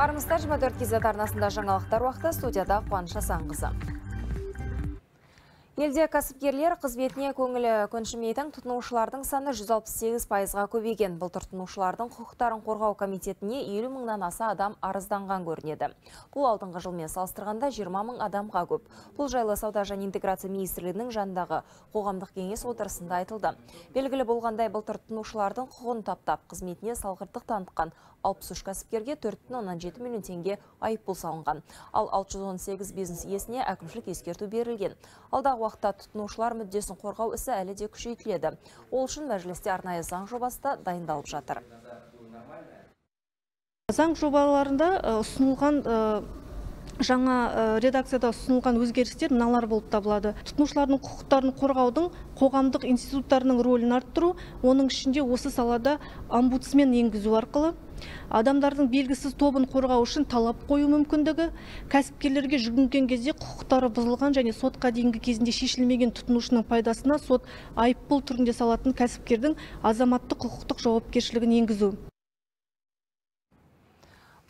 Армысыздар 24 кезет арнасында жаңалықтар уақыты студияда қуаныш асанқызы Елде кәсіпкерлер қызметіне көңілі көншімейтін тұтынушылардың саны 168 пайызға көбейген. Бұл тұтынушылардың құқықтарын қорғау комитетіне 50 мыңнан аса адам арызданған көрінеді. Бұл алдыңғы жылмен салыстырғанда 20 мың адамға көп. Бұл жайлы сауда және интеграция министрлігінің жанындағы қоғамдық кеңес отырысында айтылды. Белгілі болғандай бұл тұтынушылардың құқығын таптап, қызметіне салғырттық танытқан 63 кәсіпкерге 4,7 миллион теңге айыппұл салынған. Ал 618 бизнес иесіне әкімшілік ескерту берілген. Алдағы уақытта тұтынушылар мүддесін қорғау ісі әлі де күшейтіледі. Ол үшін мәжілісте арнайы заң жобасы да дайындалып жатыр. Заң жобаларында ұсынылған жаңа редакцияда ұсынылған өзгерістер мыналар болып табылады тұтынушылардың құқықтарын қорғаудың қоғамдық институттарының рөлін арттыру оның ішінде осы салада омбудсмен енгізу арқылы адамдардың белгісіз тобын қорғау үшін талап қою мүмкіндігі кәсіпкерлерге жүгінген кезде құқықтары бұзылған және сотқа дейінгі кезінде шешілмеген тұтынушының пайдасына сот айыппұл түрінде салатын кәсіпкердің азаматтық құқықтық жауапкершілігін енгізу.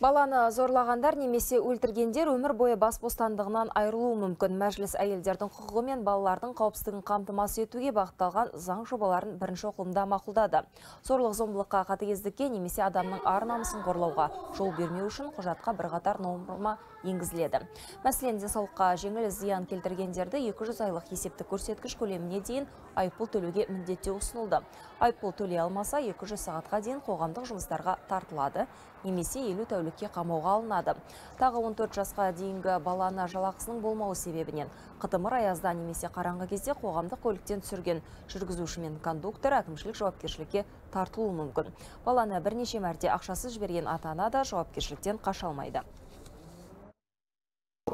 Баланы зорлағандар немесе өлтіргендер өмір бойы бас бостандығынан айырылуы мүмкін. Мәжіліс әйелдердің құқығы мен балалардың қауіпсіздігін қамтамасыз етуге бағытталған заң жобаларын бірінші оқылымда мақұлдады. Зорлық зомбылыққа қатыгездікке немесе адамның ар намысын қорлауға жол бермеу үшін құжатқа бірқатар норма енгізіледі. Мәселен, денсаулыққа жеңіл зиян келтіргендерді 200 айлық есептік көрсеткіш көлеміне дейін айыппұл төлеуге міндеттеу ұсынылды. Айыппұл төлей алмаса 200 сағатқа дейін қоғамдық жұмыстарға тартылады немесе 50 тәулікке қамауға алынады. Тағы 14 жасқа дейінгі баланы жалақысының болмауы себебінен қытымыр аязда немесе қараңғы кезде қоғамдық көліктен түсірген жүргізуші мен кондуктор әкімшілік жауапкершілікке тартылуы мүмкін. Баланы бірнеше мәрте ақшасыз жіберген ата ана да жауапкершіліктен қаша алмайды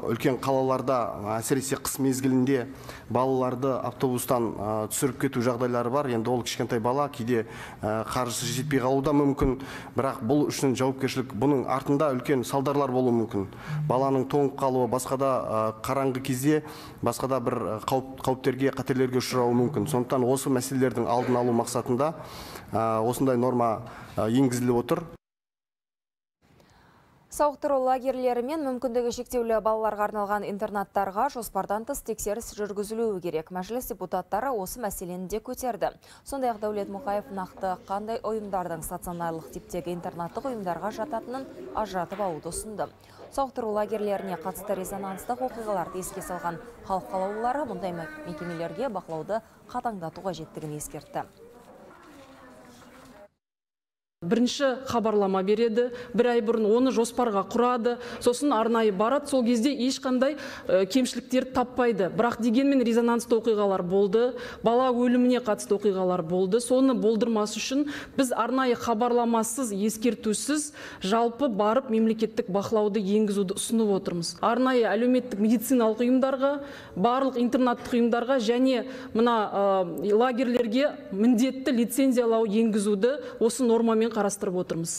үлкен қалаларда әсіресе қыс мезгілінде балаларды автобустан түсіріп кету жағдайлары бар. Енді ол кішкентай бала кейде қаржысы жетпей қалуы да мүмкін. Бірақ бұл үшін жауапкершілік бұның артында үлкен салдарлар болуы мүмкін. Баланың тоңып қалуы басқа да қараңғы кезде басқа да бір қауіп қауіптерге қатерлерге ұшырауы мүмкін. Сондықтан осы мәселелердің алдын алу мақсатында осындай норма енгізіліп отыр. Сауықтыру лагерлері мен мүмкіндігі шектеулі балаларға арналған интернаттарға жоспардан тыс тексеріс жүргізілуі керек. Мәжіліс депутаттары осы мәселені де көтерді. Сондай-ақ Дәулет Мұқаев нақты қандай ұйымдардың стационарлық типтегі интернаттық ұйымдарға жататынын ажыратып алуды ұсынды. Сауықтыру лагерлеріне қатысты резонанстық оқиғаларды еске салған халық қалаулылары мұндай мекемелерге бақылауды қатаңдату қажеттігін ескертті бірінші хабарлама береді бір ай бұрын оны жоспарға құрады. Сосын арнайы барады сол кезде ешқандай ә, кемшіліктер таппайды. Бірақ дегенмен резонансты оқиғалар болды бала өліміне қатысты оқиғалар болды. Соны болдырмас үшін біз арнайы хабарламасыз ескертусіз жалпы барып мемлекеттік бақылауды енгізуді ұсынып отырмыз. Арнайы әлеуметтік медициналық ұйымдарға барлық интернаттық ұйымдарға және мына ә, лагерлерге міндетті лицензиялау енгізуді осы нормамен қарастырып отырмыз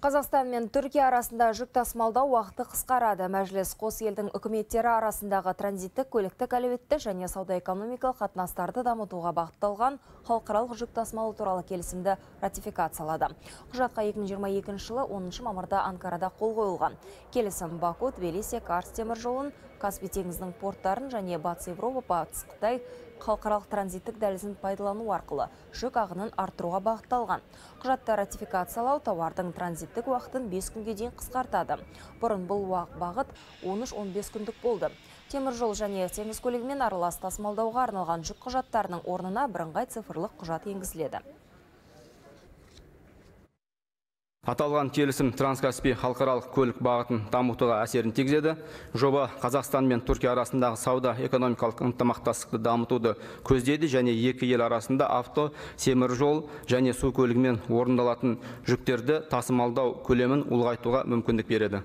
Қазақстан мен Түркия арасында жүк тасымалдау уақыты қысқарады. Мәжіліс қос елдің үкіметтері арасындағы транзиттік, көліктік әлеуетті және сауда-экономикалық қатынастарды дамытуға бағытталған халықаралық жүк тасымалы туралы келісімді ратификациялады. Құжатқа 2022 жылы 10 мамырда Анкарада қол қойылған. Келісім Баку, Тбилиси, Карс темір жолын, Каспий теңізінің порттарын және Батыс Европа, Батыс Қытай халықаралық транзиттік дәлізін пайдалану арқылы жүк ағынын арттыруға бағытталған. Құжатта ратификациялау тауардың транзиттік уақытын 5 күнге дейін қысқартады. Бұрын бұл бағыт 13-15 күндік болды. Темір жол және теңіз көлігімен аралас тасымалдауға арналған жүк құжаттарының орнына бірыңғай цифрлық құжат енгізіледі. Аталған келісім транскаспий халықаралық көлік бағытын дамытуға әсерін тигізеді. Жоба Қазақстан мен Түркия арасындағы сауда экономикалық ынтымақтастықты дамытуды көздейді және екі ел арасында авто, семір жол және су көлігімен орындалатын жүктерді тасымалдау көлемін ұлғайтуға мүмкіндік береді.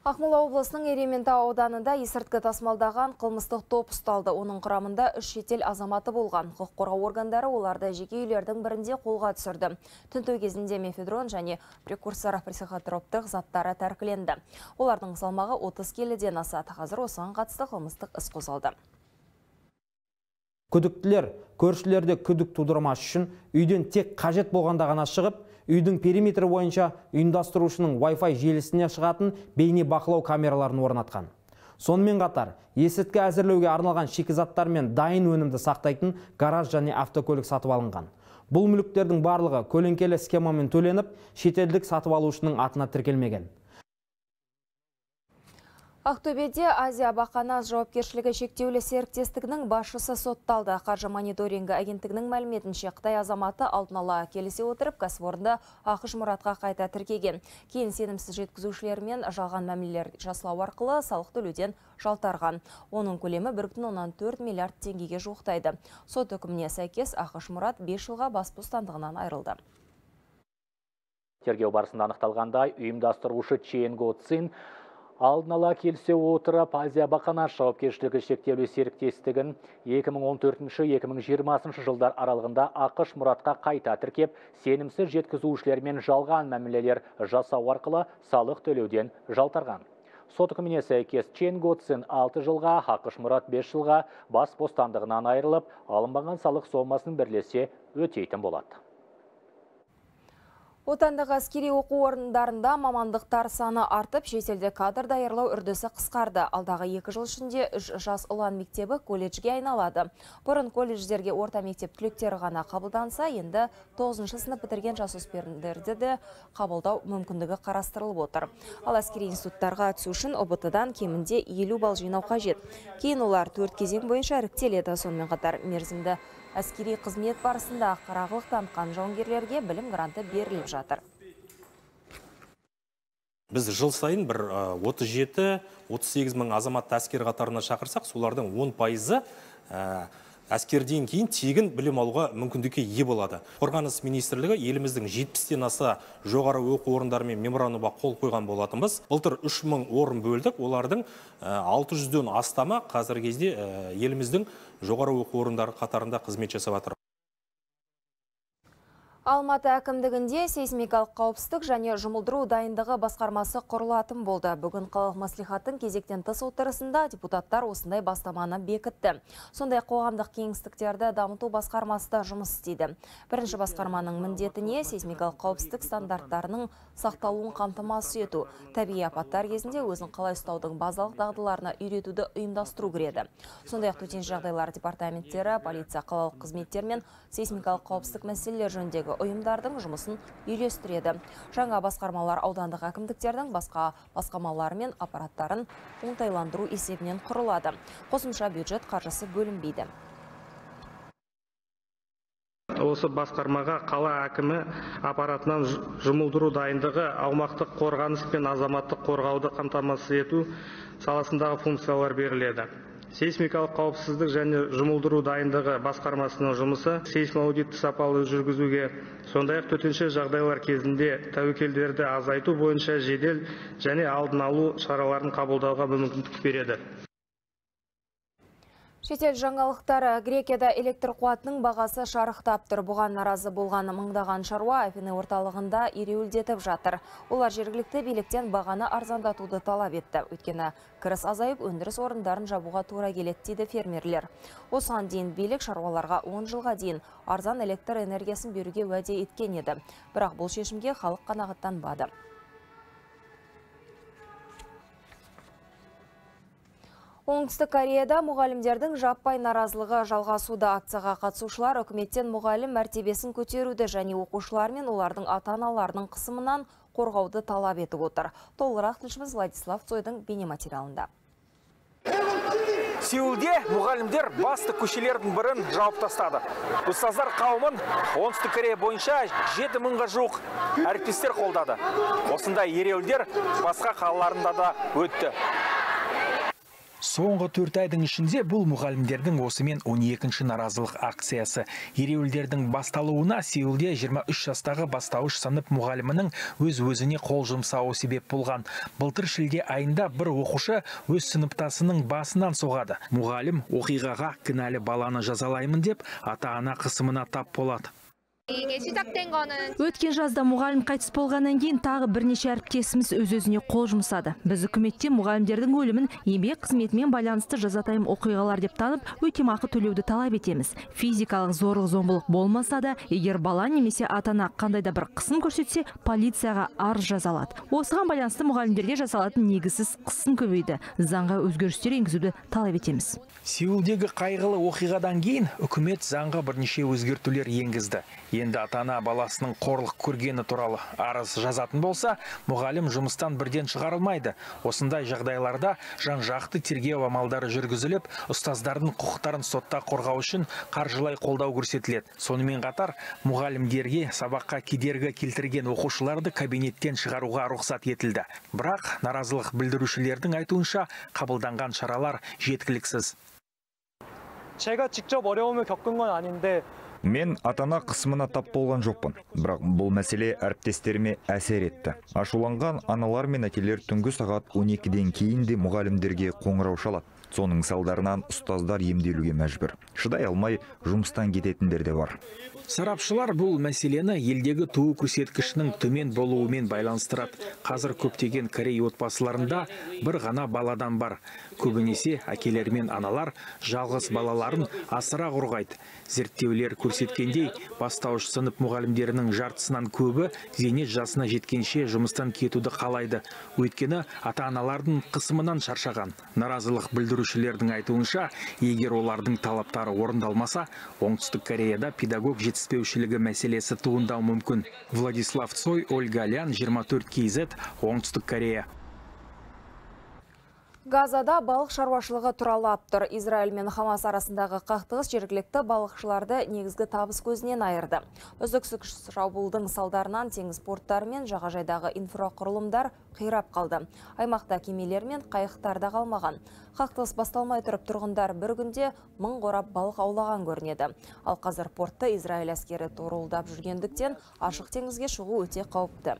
Ақмола облысының Еременті ауданында есірткі тасымалдаған қылмыстық топ ұсталды. Оның құрамында үш шетел азаматы болған. Құқық қорғау органдары оларды жеке үйлердің бірінде қолға түсірді. Тінту кезінде мефедрон және прекурсор психотроптық заттары тәркіленді. Олардың салмағы 30 келіден асады. Қазір осыған қатысты қылмыстық іс қозғалды. Күдіктілер көршілерде күдік тудырмас үшін үйден тек қажет болғанда ғана шығып, үйдің периметрі бойынша ұйымдастырушының Wi-Fi желісіне шығатын бейне бақылау камераларын орнатқан. Сонымен қатар, есірткі әзірлеуге арналған шикізаттар мен дайын өнімді сақтайтын гараж және автокөлік сатып алынған. Бұл мүліктердің барлығы көлеңкелі схемамен төленіп, шетелдік сатып алушының атына тіркелмеген. Ақтөбеде Азия Бақанас жауапкершілігі шектеулі серіктестігінің басшысы сотталды. Қаржы мониторингі агенттігінің мәліметінше Қытай азаматы алдын ала келісе отырып, кәсіпорынды Ақыш Мұратқа қайта тіркеген. Кейін сенімсіз жеткізушілермен жалған мәмілелер жасылау арқылы салық төлеуден жалтарған. Оның көлемі 1,4 миллиард теңгеге жуықтайды. Сот үкіміне сәйкес Ақыш Мұрат 5 жылға бас бостандығынан айырылды. Тергеу барысында анықталғандай ұйымдастырушы Чен Го Цин алдын ала келісе отырып Азия Бақанас жауапкершілігі шектеулі серіктестігін 2014-2020 жылдар аралығында ақыш мұратқа қайта тіркеп, сенімсіз жеткізушілермен жалған мәмілелер жасау арқылы салық төлеуден жалтарған. Сот үкіміне сәйкес Чен Готсен 6 жылға, Ақыш Мұрат 5 жылға бас бостандығынан айырылып, алынбаған салық сомасын бірлесе өтейтін болады. Отандық әскери оқу орындарында мамандықтар саны артып, шетелде кадр даярлау үрдісі қысқарды. Алдағы екі жыл ішінде үш жас ұлан мектебі колледжге айналады. Бұрын колледждерге орта мектеп түлектері ғана қабылданса, енді 9 сынып бітірген жасөспірімдерді де қабылдау мүмкіндігі қарастырылып отыр. Ал әскери институттарға түсу үшін ұбт кемінде 50 бал жинау қажет. Кейін олар төрт кезең бойынша іріктеледі. Сонымен қатар мерзімді әскери қызмет барысында қарағылық танытқан жауынгерлерге білім гранты беріліп жатыр. Біз жыл сайын бір 37-38 мың азаматты әскер қатарына шақырсақ солардың 10 пайызы әскерден кейін тегін білім алуға мүмкіндікке ие болады. Қорғаныс министрлігі еліміздің жетпістен аса жоғары оқу орындарымен меморандумға қол қойған болатынбыз. Былтыр үш мың орын бөлдік. Олардың алты жүзден астамы қазіргі кезде еліміздің жоғары оқу орындары қатарында қызмет жасап жатыр Алматы әкімдігінде сейсмикалық қауіпсіздік және жұмылдыру дайындығы басқармасы құрылатын болды. Бүгін қалалық маслихаттың кезектен тыс отырысында депутаттар осындай бастаманы бекітті. Сондай қоғамдық кеңістіктерді дамыту басқармасы да жұмыс істейді. Бірінші басқарманың міндетіне сейсмикалық қауіпсіздік стандарттарының сақталуын қамтамасыз ету, табиғи апаттар кезінде өзін қалай ұстаудың базалық дағдыларына үйретуді ұйымдастыру кіреді. Сондай ақ төтенше жағдайлар департаменттері, полиция қалалық қызметтер мен сейсмикалық қауіпсіздік мәселелер жөніндегі ұйымдардың жұмысын үйлестіреді. Жаңа басқармалар аудандық әкімдіктердің басқа басқамалары мен аппараттарын оңтайландыру есебінен құрылады. Қосымша бюджет қаржысы бөлінбейді осы басқармаға қала әкімі аппаратынан жұмылдыру дайындығы аумақтық қорғаныс пен азаматтық қорғауды қамтамасыз ету саласындағы функциялар беріледі. Сейсмикалық қауіпсіздік және жұмылдыру дайындығы басқармасының жұмысы сейсмоаудитті сапалы жүргізуге сондай ақ төтенше жағдайлар кезінде тәуекелдерді азайту бойынша жедел және алдын алу шараларын қабылдауға мүмкіндік береді. Шетел жаңалықтары Грекияда электр қуатының бағасы шарықтап тұр. Бұған наразы болған мыңдаған шаруа Афины орталығында ереуілдетіп жатыр. Олар жергілікті биліктен бағаны арзандатуды талап етті. Өйткені кіріс азайып, өндіріс орындарын жабуға тура келеді дейді фермерлер. Осыған дейін билік шаруаларға 10 жылға дейін арзан электр энергиясын беруге уәде еткен еді. Бірақ бұл шешімге халық қанағаттанбады. Оңтүстік Кореяда мұғалімдердің жаппай наразылығы жалғасуда акцияға қатысушылар үкіметтен мұғалім мәртебесін көтеруді және оқушылар мен олардың ата-аналарының қысымынан қорғауды талап етіп отыр. Толығырақ тілшіміз Владислав Цойдың бейнематериалында. Сеулде мұғалімдер басты көшелердің бірін жауып тастады. Ұстаздар қауымын оңтүстік Корея бойынша 7 мыңға жуық әріптестер қолдады. Осындай ереуілдер басқа қалаларында да өтті Соңғы төрт айдың ішінде бұл мұғалімдердің осымен 12-ші наразылық акциясы. Ереуілдердің басталуына Сеулде 23 жастағы бастауыш сынып мұғалімінің өз-өзіне қол жұмсауы себеп болған. Былтыр шілде айында бір оқушы өз сыныптасының басынан соғады. Мұғалім оқиғаға кінәлі баланы жазалаймын деп ата-ана қысымына тап болады. Өткен жазда мұғалім қайтыс болғаннан кейін тағы бірнеше әріптесіміз өз өзіне қол жұмсады. Біз үкіметте мұғалімдердің өлімін еңбек қызметімен байланысты жазатайым оқиғалар деп танып өтемақы төлеуді талап етеміз. Физикалық зорлық зомбылық болмаса да егер бала немесе ата ана қандай да бір қысым көрсетсе полицияға арыз жаза алады осыған байланысты мұғалімдерге жасалатын негізсіз қысым көбейді. Заңға өзгерістер енгізуді талап етеміз. Сеулдегі қайғылы оқиғадан кейін үкімет заңға бірнеше өзгертулер енгізді Енді ата-ана баласының қорлық көргені туралы арыз жазатын болса, мұғалім жұмыстан бірден шығарылмайды. Осындай жағдайларда жан-жақты тергеу амалдары жүргізіліп, ұстаздардың құқықтарын сотта қорғау үшін қаржылай қолдау көрсетіледі. Сонымен қатар мұғалімдерге сабаққа кедергі келтірген оқушыларды кабинеттен шығаруға рұқсат етілді. Бірақ наразылық білдірушілердің айтуынша қабылданған шаралар жеткіліксіз. 제가 직접 어려움을 겪은 건 아닌데 мен ата ана қысымына тап болған жоқпын. Бірақ бұл мәселе әріптестеріме әсер етті. Ашуланған аналар мен әкелер түнгі сағат 12-ден кейін де мұғалімдерге қоңырау шалады. Соның салдарынан ұстаздар емделуге мәжбүр. Шыдай алмай жұмыстан кететіндер де бар. Сарапшылар бұл мәселені елдегі туу көрсеткішінің төмен болуымен байланыстырады. Қазір көптеген корей отбасыларында бір ғана баладан бар. Көбінесе әкелер мен аналар жалғыз балаларын асыра қорғайды. Зерттеулер көрсеткендей, бастауыш сынып мұғалімдерінің жартысынан көбі зейнет жасына жеткенше жұмыстан кетуді қалайды. Өйткені ата-аналардың қысымынан шаршаған. Наразылық білдірушілердің айтуынша, егер олардың талаптары орындалмаса, оңтүстік Кореяда педагог жетіспеушілігі мәселесі туындауы мүмкін. Владислав Цой, Ольга Лян, 24 KZ, оңтүстік Корея. Газада балық шаруашылығы тұралап тұр. Израиль мен Хамас арасындағы қақтығыс жергілікті балықшыларды негізгі табыс көзінен айырды. Үздіксік шабуылдың салдарынан теңіз порттары мен жағажайдағы инфрақұрылымдар қирап қалды. Аймақта кемелер мен қайықтар да қалмаған. Қақтығыс басталмай тұрып тұрғындар бір күнде мың қорап балық аулаған көрінеді. Ал қазір портты Израиль әскері торуылдап жүргендіктен ашық теңізге шығу өте қауіпті.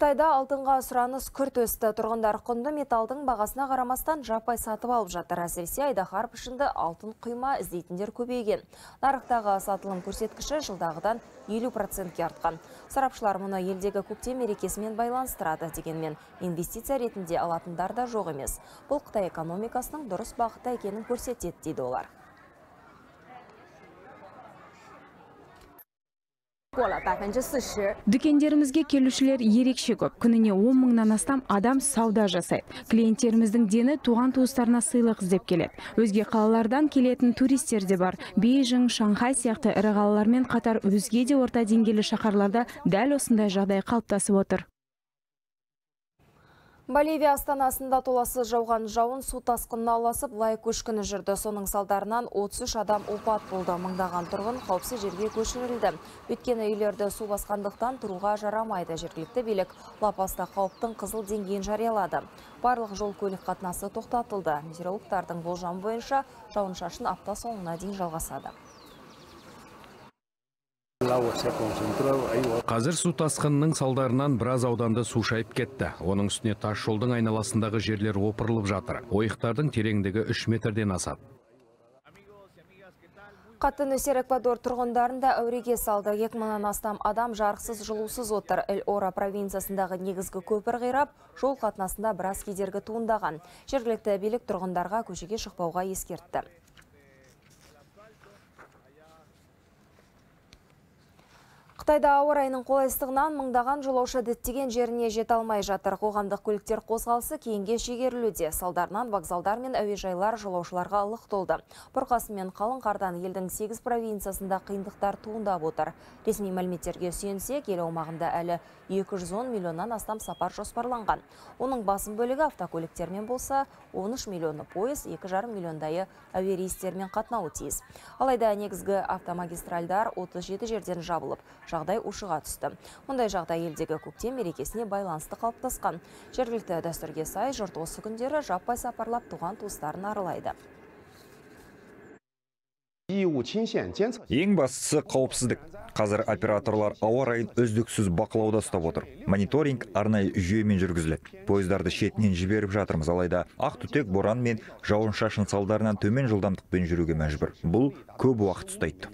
Қытайда алтынға сұраныс күрт өсті. Тұрғындар құнды металдың бағасына қарамастан жаппай сатып алып жатыр. Әсіресе айдаһар пішінді алтын құйма іздейтіндер көбейген. Нарықтағы сатылым көрсеткіші жылдағыдан 50%-ке артқан. Сарапшылар мұны елдегі көктем мерекесімен байланыстырады дегенмен инвестиция ретінде алатындар да жоқ емес. Бұл Қытай экономикасының дұрыс бағытта екенін көрсетеді дейді олар. Дүкендерімізге келушілер ерекше көп. Күніне 10 мыңнан астам адам сауда жасайды. Клиенттеріміздің дені туған туыстарына сыйлық іздеп келеді. Өзге қалалардан келетін туристер де бар. Бейжің шанхай сияқты ірі қалалармен қатар өзге де орта деңгейлі шаһарларда дәл осындай жағдай қалыптасып отыр. Боливия астанасында толассыз жауған жауын су тасқынына ұласып лай көшкіні жүрді. Соның салдарынан 33 адам опат болды. Мыңдаған тұрғын қауіпсіз жерге көшірілді. Өйткені үйлерді су басқандықтан тұруға жарамайды. Жергілікті билік лапаста қауіптің қызыл деңгейін жариялады. Барлық жол көлік қатынасы тоқтатылды. Метеорологтардың болжам бойынша жауын шашын апта соңына дейін жалғасады. Қазір су тасқынының салдарынан біраз ауданды су шайып кетті. Оның үстіне тас жолдың айналасындағы жерлер опырылып жатыр. Ойықтардың тереңдігі 3 метрден асады. Қатты нөсер Эквадор тұрғындарында әуреге салды. 2000-нан астам адам жарықсыз жылусыз отыр. Эль-Ора провинциясындағы негізгі көпір қирап, жол қатынасында біраз кедергі туындаған. Жергілікті билік тұрғындарға көшеге шықпауға ескертті. Қытайда ауа райының қолайсыздығынан мыңдаған жолаушы діттеген жеріне жете алмай жатыр. Қоғамдық көліктер қозғалысы кейінге шегерілуде. Салдарынан вокзалдар мен әуежайлар жолаушыларға лық толды. Бұрқасын мен қалың қардан елдің 8 провинциясында қиындықтар туындап отыр. Ресми мәліметтерге сүйенсек, ел аумағында әлі 210 миллионнан астам сапар жоспарланған. Оның басым бөлігі автокөліктермен болса, 13 миллионы пойыз, 2,5 миллиондайы әуе рейстермен қатынауы тиіс. Алайда негізгі автомагистральдар 37 жерден жабылып, жағдай ушыға түсті. Мұндай жағдай елдегі көктем мерекесіне байланысты қалыптасқан. Жергілікті дәстүрге сай жұрт осы күндері жаппай сапарлап туған туыстарын аралайды. ең бастысы қауіпсіздік. Қазір операторлар ауа райын үздіксіз бақылауда ұстап отыр. Мониторинг арнайы жүйемен жүргізіледі. Пойыздарды шетінен жіберіп жатырмыз. Алайда ақ түтек боран мен жауын шашын салдарынан төмен жылдамдықпен жүруге мәжбүр. Бұл көп уақыт ұстайды.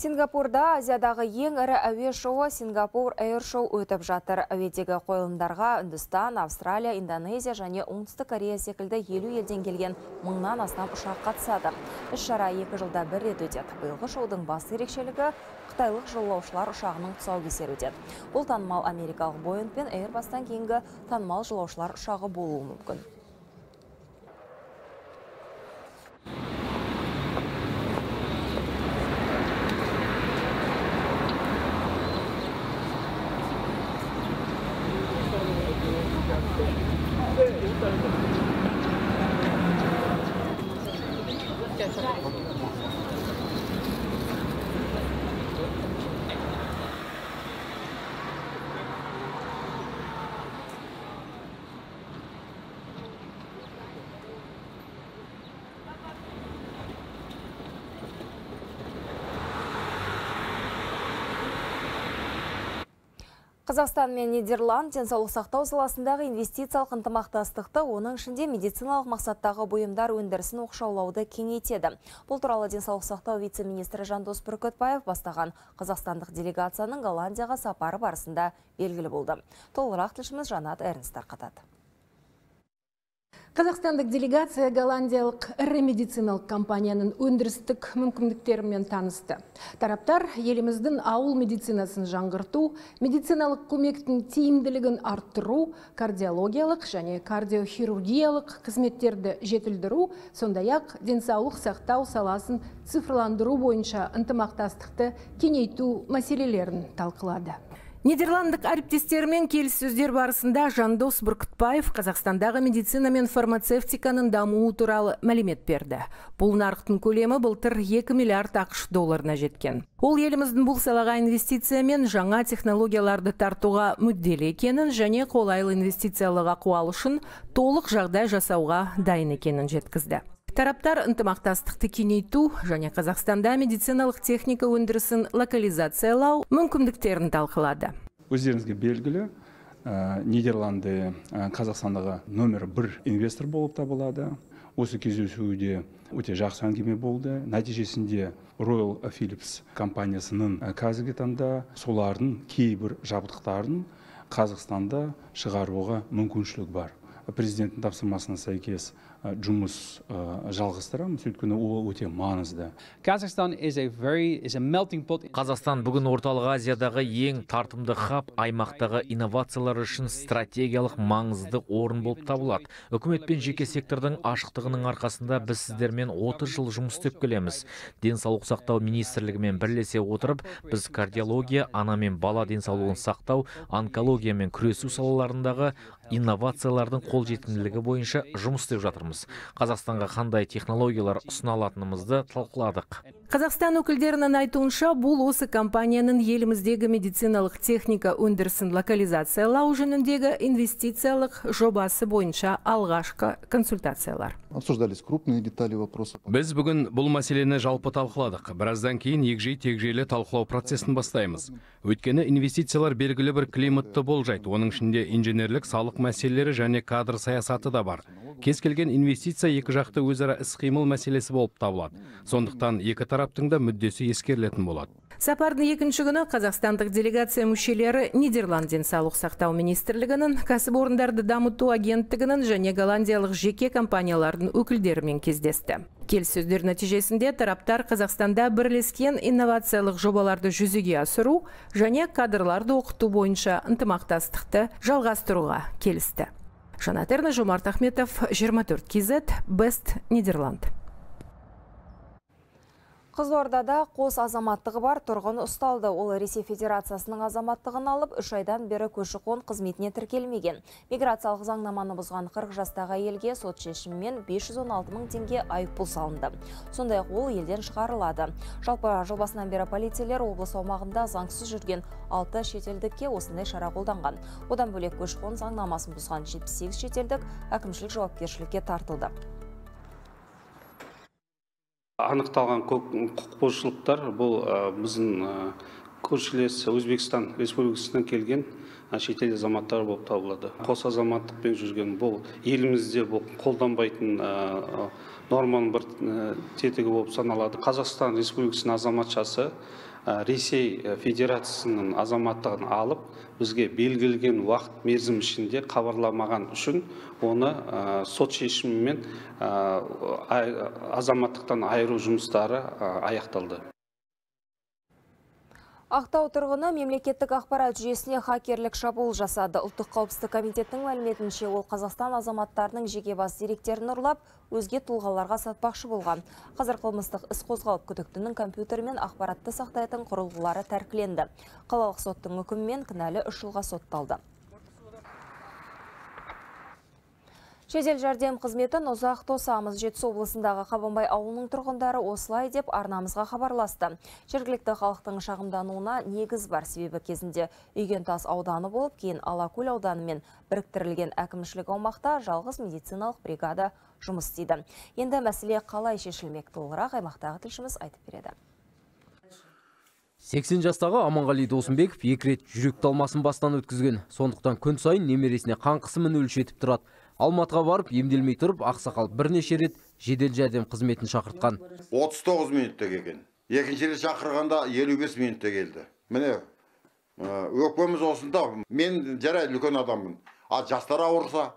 Сингапурда Азиядағы ең ірі әуе шоуы Сингапур Air Show өтіп жатыр. Әуедегі қойылымдарға Үндістан, Австралия, Индонезия және Оңтүстік Корея секілді елу елден келген мыңнан астам ұшақ қатысады. Іс шара екі жылда бір рет өтеді. Биылғы шоудың басты ерекшелігі қытайлық жолаушылар ұшағының тұсаукесері өтеді. Бұл танымал америкалық Boeing пен Airbus'тан кейінгі танымал жолаушылар ұшағы болуы мүмкін. Okay, Қазақстан мен Нидерланд денсаулық сақтау саласындағы инвестициялық ынтымақтастықты, оның ішінде медициналық мақсаттағы бұйымдар өндірісін оқшаулауды кеңейтеді. Бұл туралы денсаулық сақтау вице-министрі Жандос Бүркітбаев бастаған қазақстандық делегацияның Голландияға сапары барысында белгілі болды. Толығырақ тілшіміз Жанат Эрнст тарқатады. Қазақстандық делегация голландиялық ірі медициналық компанияның өндірістік мүмкіндіктерімен танысты. Тараптар еліміздің ауыл медицинасын жаңғырту, медициналық көмектің тиімділігін арттыру, кардиологиялық және кардиохирургиялық қызметтерді жетілдіру, сондай-ақ денсаулық сақтау саласын цифрландыру бойынша ынтымақтастықты кеңейту мәселелерін талқылады. Нидерландық әріптестерімен келіссөздер барысында Жандос Бүркітбаев Қазақстандағы медицина мен фармацевтиканың дамуы туралы мәлімет берді. Бұл нарықтың көлемі былтыр 2 миллиард ақш долларына жеткен. Ол еліміздің бұл салаға инвестиция мен жаңа технологияларды тартуға мүдделі екенін және қолайлы инвестициялық ахуал үшін толық жағдай жасауға дайын екенін жеткізді. Тараптар ынтымақтастықты кеңейту және Қазақстанда медициналық техника өндірісін локализациялау мүмкіндіктерін талқылады. Өздеріңізге белгілі, Нидерланды Қазақстандағы номер бір инвестор болып табылады. Осы кездесуде өте жақсы әңгіме болды. Нәтижесінде Royal Philips компаниясының қазіргі таңда солардың кейбір жабдықтарын Қазақстанда шығаруға мүмкіншілік бар. Президенттің тапсырмасына сәйкес жұмыс жалғастырамыз өйткені ол өте маңызды. Қазақстан is a very is a melting pot. Қазақстан бүгін орталық Азиядағы ең тартымды хаб аймақтағы инновациялар үшін стратегиялық маңызды орын болып табылады. Үкімет пен жеке сектордың ашықтығының арқасында біз сіздермен 30 жыл жұмыс істеп келеміз. Денсаулық сақтау министрлігімен бірлесе отырып біз кардиология ана мен бала денсаулығын сақтау онкологиямен күресу салаларындағы инновациялардың қолжетімділігі бойынша жұмыс істеп жатырмыз. Қазақстанға қандай технологиялар ұсына алатынымызды талқыладық Қазақстан өкілдерінің айтуынша бұл осы компанияның еліміздегі медициналық техника өндірісін локализациялау жөніндегі инвестициялық жобасы бойынша алғашқы консультациялар. Обсуждались крупные детали вопроса. Біз бүгін бұл мәселені жалпы талқыладық. Біраздан кейін егжей тегжейлі талқылау процесін бастаймыз. Өйткені инвестициялар белгілі бір климатты болжайды. Оның ішінде инженерлік салық мәселелері және кадр саясаты да бар. Кез келген инвестиция екі жақты өзара іс-қимыл мәселесі болып табылады. Сондықтан екі тараптың да мүддесі ескерілетін болады. Сапардың екінші күні қазақстандық делегация мүшелері Нидерланд денсаулық сақтау министрлігінің, кәсіпорындарды дамыту агенттігінің және голландиялық жеке компаниялардың өкілдерімен кездесті. Келіссөздер нәтижесінде тараптар Қазақстанда бірлескен инновациялық жобаларды жүзеге асыру және кадрларды оқыту бойынша ынтымақтастықты жалғастыруға келісті. Жанат Эрна, Жомарт Ахметов, 24 KZ, Бест, Нидерланд. Қызылордада қос азаматтығы бар тұрғын ұсталды. Ол Ресей Федерациясының азаматтығын алып, үш айдан бері көші-қон қызметіне тіркелмеген. Миграциялық заңнаманы бұзған 40 жастағы әйелге сот шешімімен 516 мың теңге айыппұл салынды. Сондай-ақ ол елден шығарылады. Жалпы жыл басынан бері полицейлер облыс аумағында заңсыз жүрген 6 шетелдікке осындай шара қолданған. Одан бөлек көші-қон заңнамасын бұзған 78 шетелдік әкімшілік жауапкершілікке тартылды. Анықталған құқық бұзушылықтар бұл біздің көршілес өзбекстан республикасынан келген шетел азаматтары болып табылады. Қос азаматтықпен жүрген бұл елімізде бұл қолданбайтын норманың бір тетігі болып саналады. Қазақстан республикасының азаматшасы ресей федерациясының азаматтығын алып бізге белгіленген уақыт мерзім ішінде хабарламаған үшін оны сот шешімімен азаматтықтан айыру жұмыстары аяқталды. Ақтау тұрғыны мемлекеттік ақпарат жүйесіне хакерлік шабуыл жасады. Ұлттық қауіпсіздік комитеттің мәліметінше ол Қазақстан азаматтарының жеке бас деректерін ұрлап, өзге тұлғаларға сатпақшы болған. Қазір қылмыстық іс қозғалып күдіктінің компьютер мен ақпаратты сақтайтын құрылғылары тәркіленді. Қалалық соттың үкімімен кінәлі үш жылға сотталды. Жедел жәрдем қызметін ұзақ тосамыз жетісу облысындағы Қабанбай ауылының тұрғындары осылай деп арнамызға хабарласты. Жергілікті халықтың шағымдануына негіз бар себебі кезінде үйген тас ауданы болып, кейін Алакөл ауданымен біріктірілген әкімшілік аумақта жалғыз медициналық бригада жұмыс істейді. Енді мәселе қалай шешілмек толығырақ аймақтағы тілшіміз айтып береді. 80 жастағы Аманғали Досымбеков екі рет жүрек талмасын бастан өткізген. Сондықтан күн сайын немересіне қан қысымын өлшетіп тұрады. Алматыға барып емделмей тұрып, ақсақал бірнеше рет жедел жәрдем қызметін шақыртқан. 39 минутта келген. Екінші рет шақырғанда 55 минутта келді. Міне, өкпеміз осында. Мен жарайды үлкен адаммын. А жастар ауырса,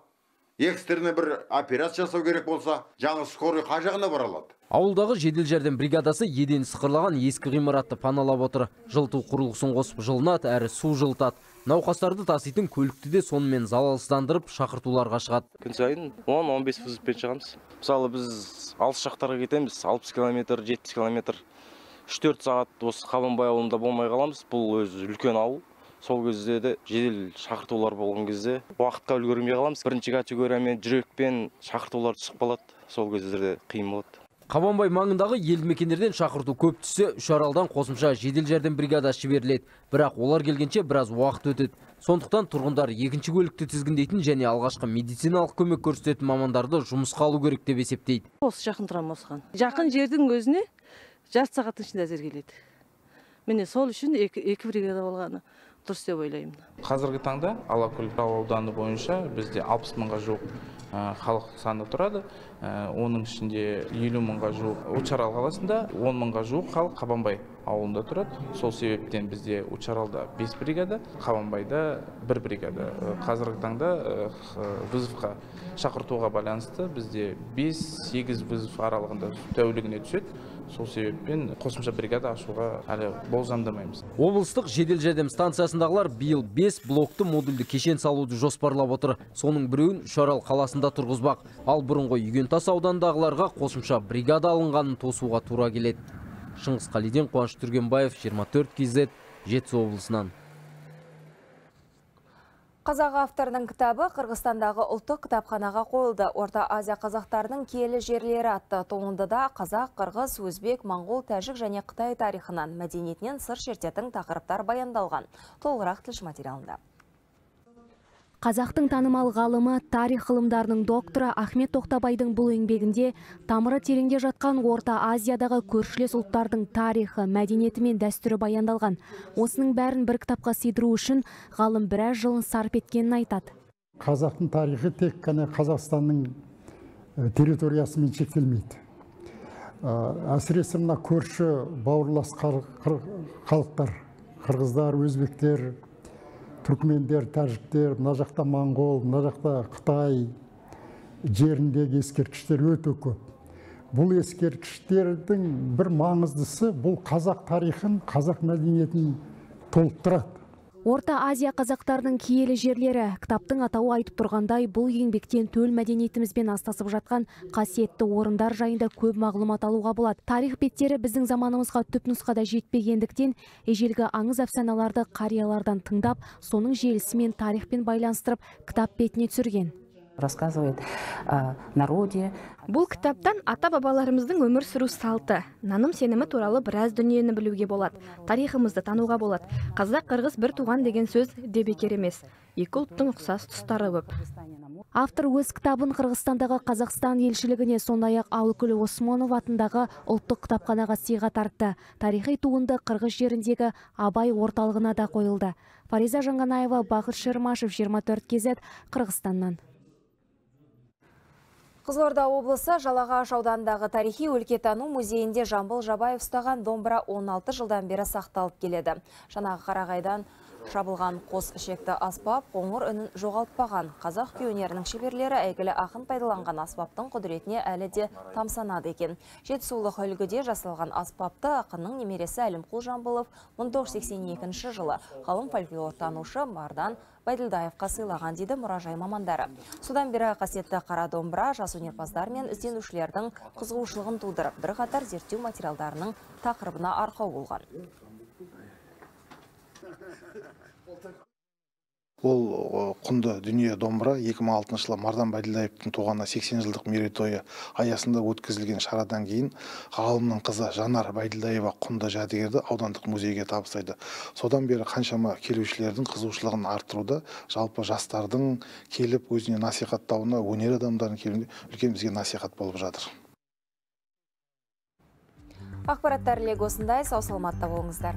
экстренный бір операция жасау керек болса, жаңы скорый қай жағына бара алады? Ауылдағы жедел жәрдем бригадасы еден сықырлаған ескі ғимаратты паналап отыр. Жылту құрылғысын қосып жылынады, әрі су жылытады. Науқастарды таситын көлікті де сонымен залалсыздандырып шақыртуларға шығады. Күн сайын 10-15 вызовпен шығамыз. Мысалы біз алыс жақтарға кетеміз, 60 километр, 70 километр. 3-4 сағат осы Қабанбай ауылында болмай қаламыз. Бұл өзі үлкен ауыл. Сол кезде де жедел шақыртулар болған кезде уақытқа үлгермей қаламыз. Бірінші категориямен жүрекпен шақыртулар түсіп қалады. Сол кездерде қиын болады. Қабанбай маңындағы елді мекендерден шақырту көп түссе, Үшаралдан қосымша жедел жәрдем бригадасы жіберіледі. Бірақ олар келгенше біраз уақыт өтеді. Сондықтан тұрғындар екінші көлікті тізгіндейтін және алғашқы медициналық көмек көрсететін мамандарды жұмысқа алу керек деп есептейді. Осы жақын тұрамын осыған. Жақын жердің өзіне жарты сағаттың ішінде әзір келеді. Міне сол үшін екі, екі бригада болғаны дұрыс деп ойлаймын. Қазіргі таңда Алакөл ауданы бойынша бізде 60 мыңға жуық халық саны тұрады. Оның ішінде елу мыңға жуық учарал қаласында он мыңға жуық халық қабанбай ауылында тұрады. Сол себептен бізде учаралда бес бригада қабанбайда бір бригада. Қазіргі таңда вызовқа шақыртуға байланысты бізде бес сегіз вызов аралығында тәулігіне түседі. Сол себеппен қосымша бригада ашуға әлі болжамдамаймыз. Облыстық жедел жәрдем станциясындағылар биыл 5 блокты модульді кешен салуды жоспарлап отыр. Соның біреуін үшарал қаласында тұрғызбақ. Ал бұрынғы үйгентас аудандағыларға қосымша бригада алынғанын тосуға тура келеді. Шыңғыс қалиден қуаныш түргенбаев 24 kz жетісу облысынан. Қазақ авторының кітабы Қырғызстандағы ұлттық кітапханаға қойылды. Орта Азия қазақтарының киелі жерлері атты туындыда қазақ, қырғыз, өзбек, моңғол, тәжік және Қытай тарихынан, мәдениетінен сыр шертетін тақырыптар баяндалған. Толығырақ тілші материалында. Қазақтың танымал ғалымы, тарих ғылымдарының докторы Ахмет Тоқтабайдың бұл еңбегінде тамыры тереңде жатқан Орта Азиядағы көршілес ұлттардың тарихы, мәдениеті мен дәстүрі баяндалған. Осының бәрін бір кітапқа сыйдыру үшін ғалым біраз жылын сарп еткенін айтады. Қазақтың тарихы тек қана Қазақстанның территориясымен шектелмейді. Әсіресе мына көрші бауырлас халықтар, қырғыздар, өзбектер, түркмендер тәжіктер мына жақта моңғол мына жақта қытай жеріндегі ескерткіштер өте көп. Бұл ескерткіштердің бір маңыздысы бұл қазақ тарихын қазақ мәдениетін толықтырады Орта Азия қазақтарының киелі жерлері кітаптың атауы айтып тұрғандай бұл еңбектен төл мәдениетімізбен астасып жатқан қасиетті орындар жайында көп мағлұмат алуға болады. Тарих беттері біздің заманымызға түпнұсқада жетпегендіктен ежелгі аңыз әфсаналарды қариялардан тыңдап, соның желісімен тарихпен байланыстырып кітап бетіне түсірген рассказывает о народе. Бұл кітаптан ата бабаларымыздың өмір сүру салты, наным сенімі туралы біраз дүниені білуге болады. Тарихымызды тануға болады. Қазақ қырғыз бір туған деген сөз де бекер емес. Екі ұлттың ұқсас тұстары көп. Автор өз кітабын Қырғызстандағы Қазақстан елшілігіне сондай-ақ Алыкүл Осмонов атындағы ұлттық кітапханаға сыйға тартты. Тарихи туынды қырғыз жеріндегі Абай орталығына да қойылды. Фариза Жаңғанаева, Бақыт Шермашев, 24 кезет, Қырғызстаннан. Қызылорда облысы Жалағаш ауданындағы тарихи өлкетану музейінде Жамбыл Жабаев ұстаған домбыра 16 жылдан бері сақталып келеді. Жаңағы қарағайдан шабылған қос ішекті аспап қоңыр үнін жоғалтпаған. Қазақ күй өнерінің шеберлері әйгілі ақын пайдаланған аспаптың құдіретіне әлі де тамсанады екен. Жетісулық үлгіде жасалған аспапты ақынның немересі Әлімқұл Жамбылов 1982 жылы ғалым фольклортанушы Мардан Байділдаевқа сыйлаған дейді мұражай мамандары. Содан бері қасиетті қара домбыра жас өнерпаздар мен ізденушілердің қызығушылығын тудырып, бір қатар зерттеу материалдарының тақырыбына арқау болған. Ол құнды дүние домбыра 2006 жылы мардан байділдаевтың туғанына 80 жылдық мерейтойы аясында өткізілген шарадан кейін ғалымның қызы жанар байділдаева құнды жәдігерді аудандық музейге табыстайды. Содан бері қаншама келушілердің қызығушылығын арттыруда жалпы жастардың келіп өзіне насихаттауына өнер адамдарының келуіне үлкен бізге насихат болып жатыр. Ақпараттар легі осындай сау саламатта болыңыздар.